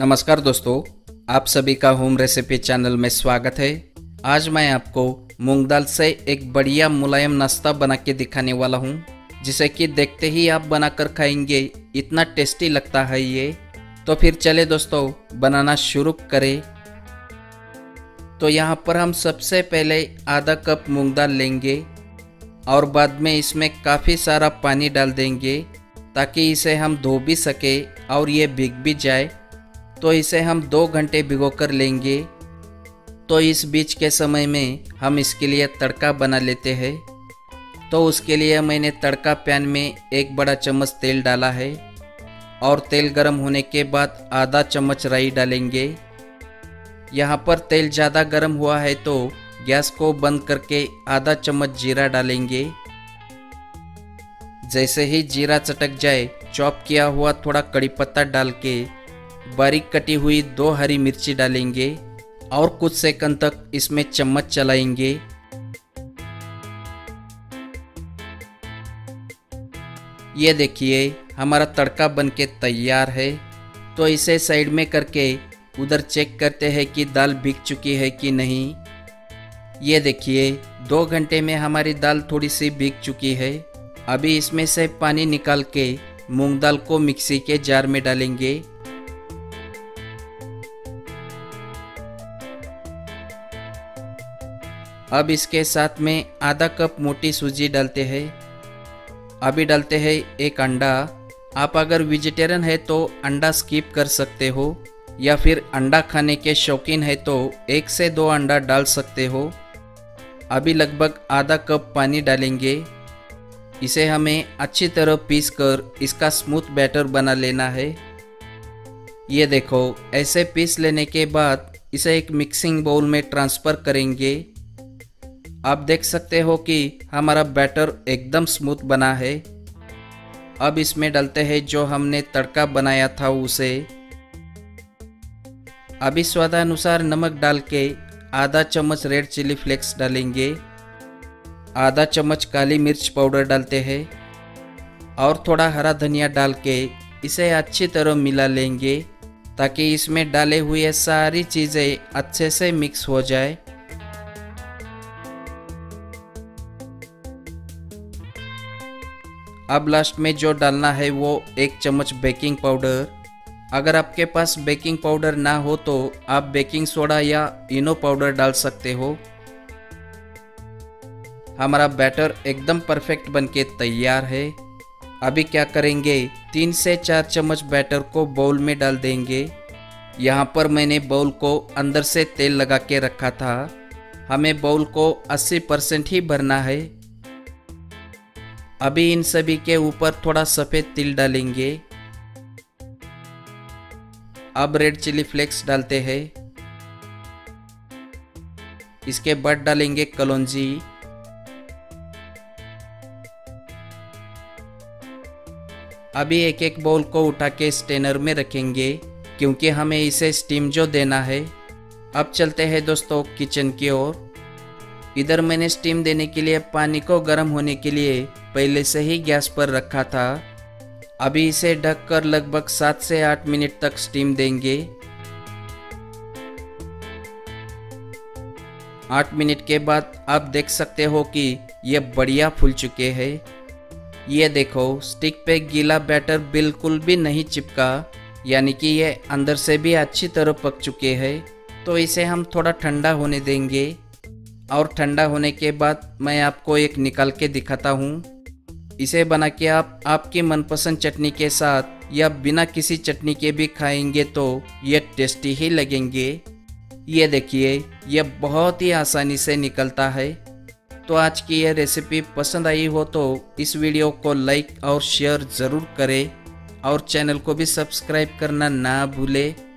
नमस्कार दोस्तों, आप सभी का होम रेसिपी चैनल में स्वागत है। आज मैं आपको मूंग दाल से एक बढ़िया मुलायम नाश्ता बना के दिखाने वाला हूँ, जिसे कि देखते ही आप बनाकर खाएँगे, इतना टेस्टी लगता है ये। तो फिर चले दोस्तों, बनाना शुरू करें। तो यहाँ पर हम सबसे पहले आधा कप मूंग दाल लेंगे और बाद में इसमें काफ़ी सारा पानी डाल देंगे, ताकि इसे हम धो भी सके और ये भीग भी जाए। तो इसे हम दो घंटे भिगो कर लेंगे। तो इस बीच के समय में हम इसके लिए तड़का बना लेते हैं। तो उसके लिए मैंने तड़का पैन में एक बड़ा चम्मच तेल डाला है और तेल गर्म होने के बाद आधा चम्मच राई डालेंगे। यहाँ पर तेल ज़्यादा गर्म हुआ है तो गैस को बंद करके आधा चम्मच जीरा डालेंगे। जैसे ही जीरा चटक जाए, चॉप किया हुआ थोड़ा कड़ी पत्ता डाल के बारीक कटी हुई दो हरी मिर्ची डालेंगे और कुछ सेकंड तक इसमें चम्मच चलाएँगे। ये देखिए, हमारा तड़का बनके तैयार है। तो इसे साइड में करके उधर चेक करते हैं कि दाल भीग चुकी है कि नहीं। ये देखिए, दो घंटे में हमारी दाल थोड़ी सी भीग चुकी है। अभी इसमें से पानी निकाल के मूंग दाल को मिक्सी के जार में डालेंगे। अब इसके साथ में आधा कप मोटी सूजी डालते हैं। अभी डालते हैं एक अंडा। आप अगर वेजिटेरियन है तो अंडा स्किप कर सकते हो, या फिर अंडा खाने के शौकीन है तो एक से दो अंडा डाल सकते हो। अभी लगभग आधा कप पानी डालेंगे। इसे हमें अच्छी तरह पीस कर इसका स्मूथ बैटर बना लेना है। ये देखो, ऐसे पीस लेने के बाद इसे एक मिक्सिंग बाउल में ट्रांसफ़र करेंगे। आप देख सकते हो कि हमारा बैटर एकदम स्मूथ बना है। अब इसमें डालते हैं जो हमने तड़का बनाया था उसे। अभी स्वादानुसार नमक डाल के आधा चम्मच रेड चिली फ्लेक्स डालेंगे। आधा चम्मच काली मिर्च पाउडर डालते हैं। और थोड़ा हरा धनिया डाल के इसे अच्छी तरह मिला लेंगे, ताकि इसमें डाले हुए सारी चीज़ें अच्छे से मिक्स हो जाए। अब लास्ट में जो डालना है वो एक चम्मच बेकिंग पाउडर अगर आपके पास बेकिंग पाउडर ना हो तो आप बेकिंग सोडा या इनो पाउडर डाल सकते हो। हमारा बैटर एकदम परफेक्ट बनके तैयार है। अभी क्या करेंगे? तीन से चार चम्मच बैटर को बाउल में डाल देंगे। यहाँ पर मैंने बाउल को अंदर से तेल लगा के रखा था। हमें बाउल को 80 परसेंट ही भरना है। अभी इन सभी के ऊपर थोड़ा सफ़ेद तिल डालेंगे। अब रेड चिली फ्लेक्स डालते हैं। इसके बाद डालेंगे कलौंजी। अभी एक एक बाउल को उठा के स्टेनर में रखेंगे, क्योंकि हमें इसे स्टीम जो देना है। अब चलते हैं दोस्तों किचन की ओर। इधर मैंने स्टीम देने के लिए, पानी को गर्म होने के लिए पहले से ही गैस पर रखा था। अभी इसे ढककर लगभग सात से आठ मिनट तक स्टीम देंगे। आठ मिनट के बाद आप देख सकते हो कि ये बढ़िया फूल चुके हैं। ये देखो स्टिक पे गीला बैटर बिल्कुल भी नहीं चिपका, यानी कि ये अंदर से भी अच्छी तरह पक चुके हैं। तो इसे हम थोड़ा ठंडा होने देंगे। और ठंडा होने के बाद मैं आपको एक निकाल के दिखाता हूँ। इसे बना के आप, आपकी मनपसंद चटनी के साथ या बिना किसी चटनी के भी खाएँगे तो ये टेस्टी ही लगेंगे। ये देखिए, ये बहुत ही आसानी से निकलता है। तो आज की यह रेसिपी पसंद आई हो तो इस वीडियो को लाइक और शेयर ज़रूर करें और चैनल को भी सब्सक्राइब करना ना भूलें।